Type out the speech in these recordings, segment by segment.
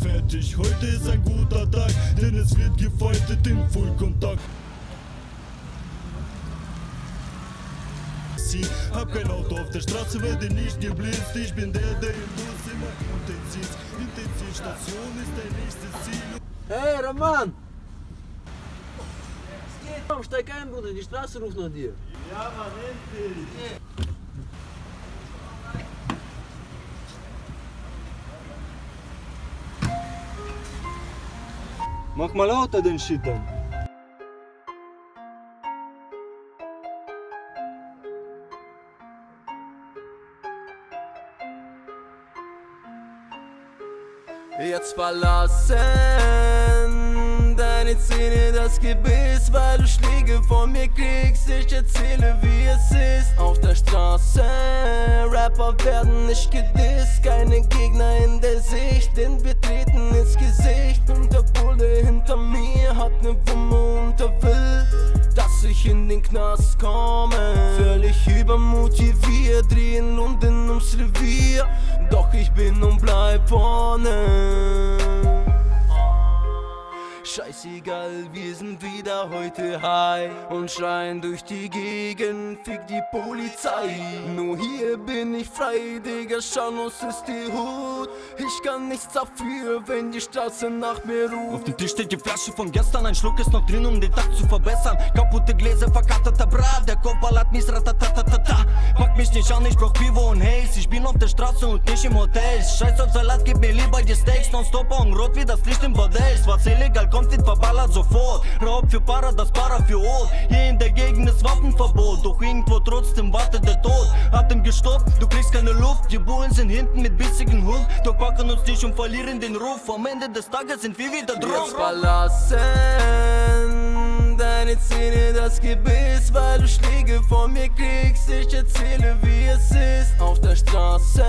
fertig. Heute ist ein guter Tag, denn es wird gefightet in Fullkontakt. Hab kein Auto auf der Straße, werde nicht geblitzt. Ich bin der, der im Bus immer intensiv. Intensivstation ist dein nächstes Ziel. Hey, Roman! Komm, steig ein, Bruder, die Straße ruft nach dir. Ja, Mann, endlich. Mach mal lauter den Shit dann. Jetzt verlassen deine Zähne das Gebiss, weil du Schläge von mir kriegst. Ich erzähle, wie es ist auf der Straße. Rapper werden nicht gedisst, keine Gegner in der Sicht, denn wir ich in den Knast komme. Völlig übermotiviert, drehen Lunden ums Revier. Doch ich bin und bleib vorne. Scheißegal, wir sind wieder heute high und schreien durch die Gegend, fick die Polizei. Nur hier bin ich frei, Digga, Schanus ist die Hut. Ich kann nichts dafür, wenn die Straße nach mir ruft. Auf dem Tisch steht die Flasche von gestern, ein Schluck ist noch drin, um den Tag zu verbessern. Kaputte Gläser, verkatterter Brat, der Kopf ballert mies, ratatatata. Mich nicht an, ich brauch Pivo und Haze. Ich bin auf der Straße und nicht im Hotel. Scheiß auf Salat, gib mir lieber die Steaks, nonstop und rot wie das Licht im Bordell. Was illegal kommt, wird verballert sofort. Raub für Para, das Para für Ort. Hier in der Gegend ist Waffenverbot, doch irgendwo trotzdem wartet der Tod. Atem gestoppt, du kriegst keine Luft. Die Bullen sind hinten mit bissigen Hund. Doch packen uns nicht und verlieren den Ruf. Am Ende des Tages sind wir wieder Jetzt drauf. verlassen deine Zähne das Gebiss, weil du Schläge von mir kriegst. Ich erzähle, wie es ist auf der Straße.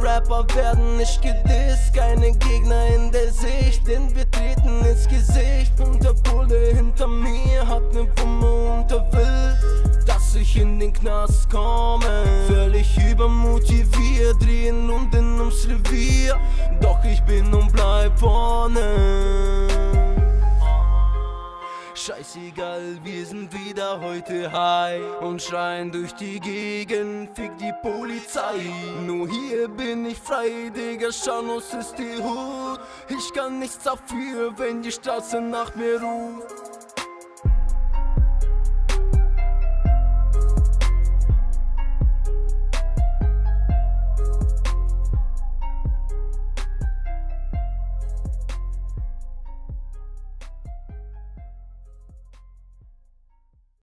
Rapper werden nicht gedisst, keine Gegner in der Sicht, denn wir treten ins Gesicht. Und der Bulle hinter mir hat ne Wumme und er will, dass ich in den Knast komme. Völlig übermotiviert, drehen Lunden ums Revier. Doch ich bin und bleib vorne. Scheißegal, wir sind wieder heute high und schreien durch die Gegend, fick die Polizei. Nur hier bin ich frei, Digga, Schanus ist die Hut. Ich kann nichts dafür, wenn die Straße nach mir ruft.